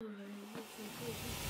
อยู่ใน个